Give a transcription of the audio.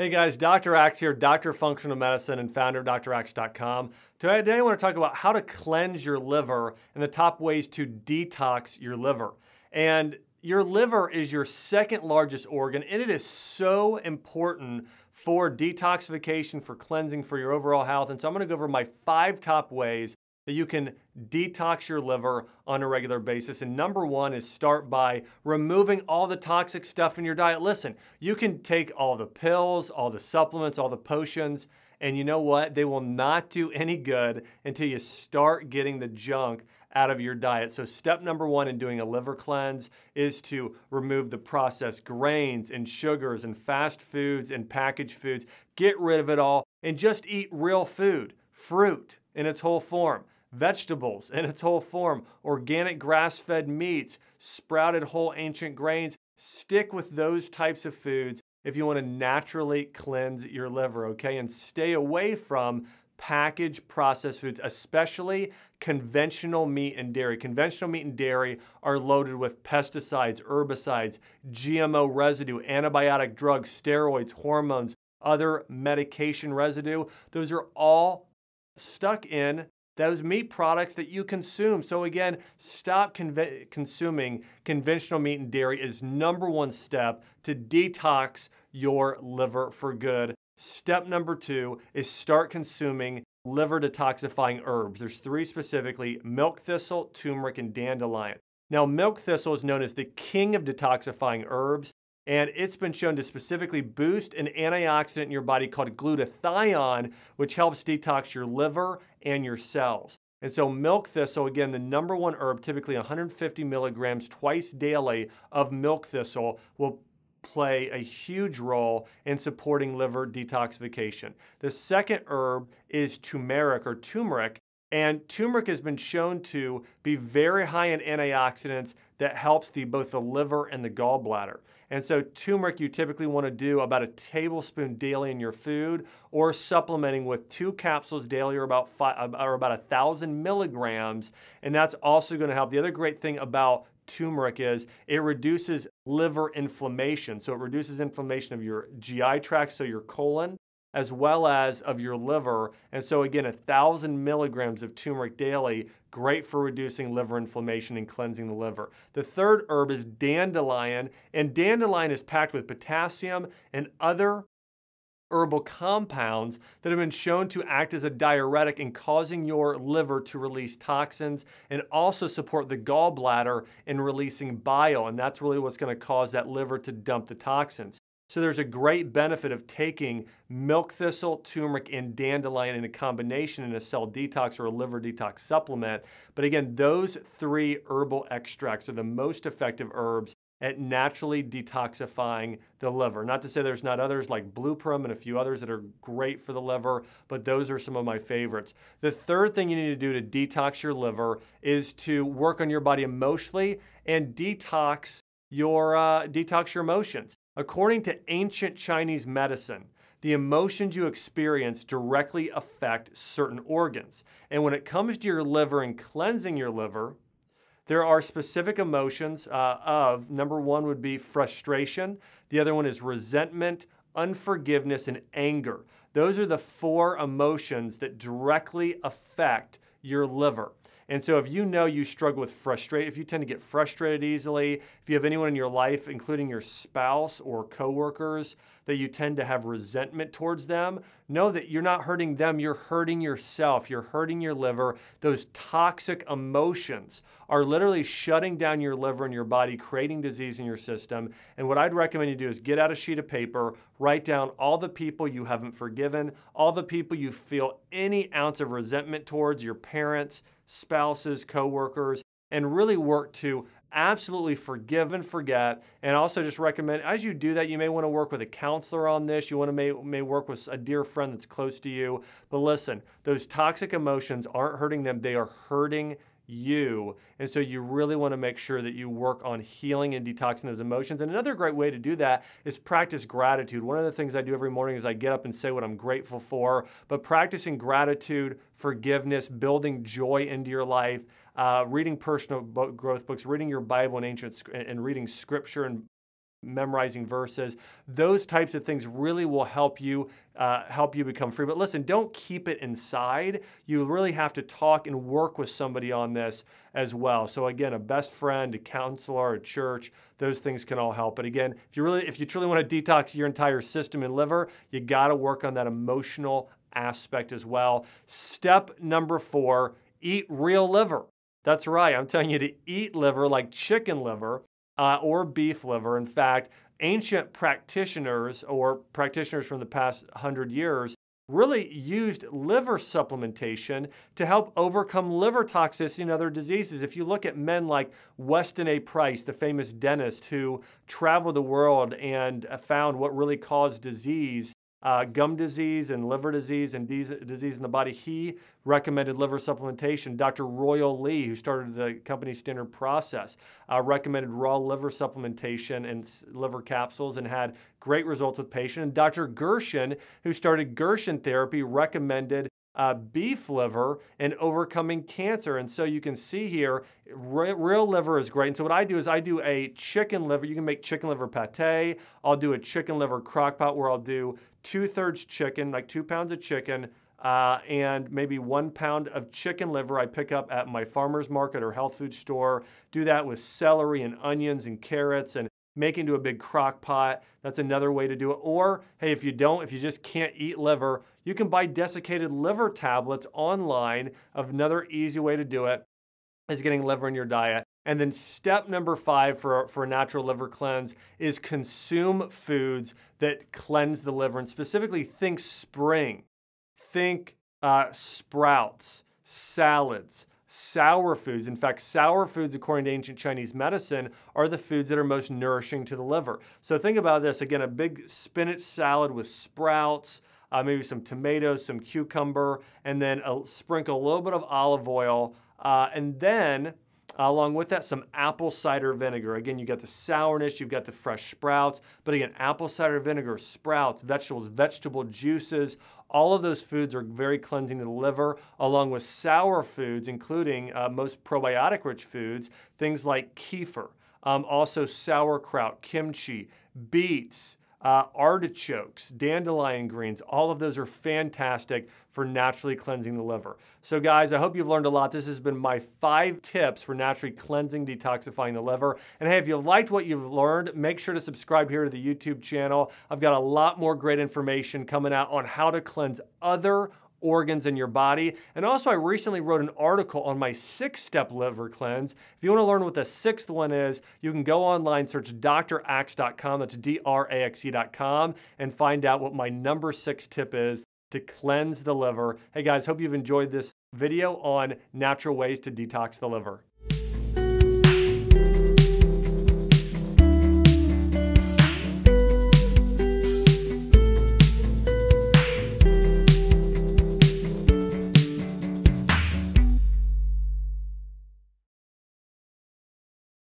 Hey guys, Dr. Axe here, of Functional Medicine and founder of DrAxe.com. Today I want to talk about how to cleanse your liver and the top ways to detox your liver. And your liver is your second largest organ and it is so important for detoxification, for cleansing, for your overall health. And so I'm going to go over my five top ways that you can detox your liver on a regular basis. And number one is start by removing all the toxic stuff in your diet. Listen, you can take all the pills, all the supplements, all the potions, and you know what? They will not do any good until you start getting the junk out of your diet. So, step number one in doing a liver cleanse is to remove the processed grains and sugars and fast foods and packaged foods. Get rid of it all and just eat real food, fruit in its whole form vegetables in its whole form, organic grass fed meats, sprouted whole ancient grains. Stick with those types of foods if you want to naturally cleanse your liver, okay? And stay away from packaged processed foods, especially conventional meat and dairy. Conventional meat and dairy are loaded with pesticides, herbicides, GMO residue, antibiotic drugs, steroids, hormones, other medication residue. Those are all stuck in those meat products that you consume. So again, stop consuming conventional meat and dairy is number one step to detox your liver for good. Step number two is start consuming liver detoxifying herbs. There's three specifically, milk thistle, turmeric, and dandelion. Now, milk thistle is known as the king of detoxifying herbs and it's been shown to specifically boost an antioxidant in your body called glutathione, which helps detox your liver and your cells. And so, milk thistle, again, the number one herb, typically 150 milligrams twice daily of milk thistle, will play a huge role in supporting liver detoxification. The second herb is turmeric or turmeric, and turmeric has been shown to be very high in antioxidants that helps the, both the liver and the gallbladder. And so turmeric you typically want to do about a tablespoon daily in your food or supplementing with two capsules daily or about five, uh, or about a thousand milligrams. And that's also going to help. The other great thing about turmeric is it reduces liver inflammation. So it reduces inflammation of your GI tract, so your colon, as well as of your liver. And so, again, a thousand milligrams of turmeric daily, great for reducing liver inflammation and cleansing the liver. The third herb is dandelion, and dandelion is packed with potassium and other herbal compounds that have been shown to act as a diuretic in causing your liver to release toxins and also support the gallbladder in releasing bile. And that's really what's going to cause that liver to dump the toxins. So there's a great benefit of taking milk thistle, turmeric, and dandelion in a combination in a cell detox or a liver detox supplement. But again, those three herbal extracts are the most effective herbs at naturally detoxifying the liver. Not to say there's not others like bupleurum and a few others that are great for the liver, but those are some of my favorites. The third thing you need to do to detox your liver is to work on your body emotionally and detox your uh, detox your emotions. According to ancient Chinese medicine, the emotions you experience directly affect certain organs. And when it comes to your liver and cleansing your liver, there are specific emotions uh, of number one would be frustration, the other one is resentment, unforgiveness, and anger. Those are the four emotions that directly affect your liver. And so if you know you struggle with frustration, if you tend to get frustrated easily, if you have anyone in your life, including your spouse or coworkers, that you tend to have resentment towards them, know that you're not hurting them, you're hurting yourself, you're hurting your liver. Those toxic emotions are literally shutting down your liver and your body, creating disease in your system. And what I'd recommend you do is get out a sheet of paper, write down all the people you haven't forgiven, all the people you feel any ounce of resentment towards, your parents, spouses, coworkers, and really work to absolutely forgive and forget. And also just recommend, as you do that, you may want to work with a counselor on this. You want to may, may work with a dear friend that's close to you. But listen, those toxic emotions aren't hurting them, they are hurting you. And so you really want to make sure that you work on healing and detoxing those emotions. And another great way to do that is practice gratitude. One of the things I do every morning is I get up and say what I'm grateful for, but practicing gratitude, forgiveness, building joy into your life, uh, reading personal growth books, reading your Bible and ancient and reading scripture and memorizing verses. Those types of things really will help you uh, help you become free. But listen, don't keep it inside. You really have to talk and work with somebody on this as well. So again, a best friend, a counselor, a church, those things can all help. But again, if you really if you truly want to detox your entire system and liver, you got to work on that emotional aspect as well. Step number 4, eat real liver. That's right. I'm telling you to eat liver like chicken liver uh, or beef liver. In fact, ancient practitioners or practitioners from the past hundred years really used liver supplementation to help overcome liver toxicity and other diseases. If you look at men like Weston A. Price, the famous dentist who traveled the world and found what really caused disease uh, gum disease and liver disease and disease in the body, he recommended liver supplementation. Dr. Royal Lee, who started the company Standard Process, uh, recommended raw liver supplementation and liver capsules and had great results with patients. And Dr. Gerson, who started Gerson therapy, recommended uh, beef liver and overcoming cancer. And so you can see here, real liver is great. And so what I do is I do a chicken liver. You can make chicken liver pate. I'll do a chicken liver crock pot where I'll do two thirds chicken, like two pounds of chicken, uh, and maybe one pound of chicken liver I pick up at my farmer's market or health food store. Do that with celery and onions and carrots and make into a big crock pot. That's another way to do it. Or, hey, if you don't, if you just can't eat liver, you can buy desiccated liver tablets online. Another easy way to do it is getting liver in your diet. And then step number five for, for a natural liver cleanse is consume foods that cleanse the liver. And specifically, think spring, think uh, sprouts, salads, sour foods. In fact, sour foods, according to ancient Chinese medicine, are the foods that are most nourishing to the liver. So think about this again a big spinach salad with sprouts. Uh, maybe some tomatoes, some cucumber, and then a, sprinkle a little bit of olive oil, uh, and then uh, along with that, some apple cider vinegar. Again, you got the sourness, you've got the fresh sprouts, but again, apple cider vinegar, sprouts, vegetables, vegetable juices, all of those foods are very cleansing to the liver, along with sour foods, including uh, most probiotic rich foods, things like kefir, um, also sauerkraut, kimchi, beets, uh, artichokes, dandelion greens, all of those are fantastic for naturally cleansing the liver. So, guys, I hope you've learned a lot. This has been my five tips for naturally cleansing, detoxifying the liver. And hey, if you liked what you've learned, make sure to subscribe here to the YouTube channel. I've got a lot more great information coming out on how to cleanse other organs in your body. And also, I recently wrote an article on my six step liver cleanse. If you want to learn what the sixth one is, you can go online, search draxe.com, that's D R A X E.com, and find out what my number six tip is to cleanse the liver. Hey guys, hope you've enjoyed this video on natural ways to detox the liver.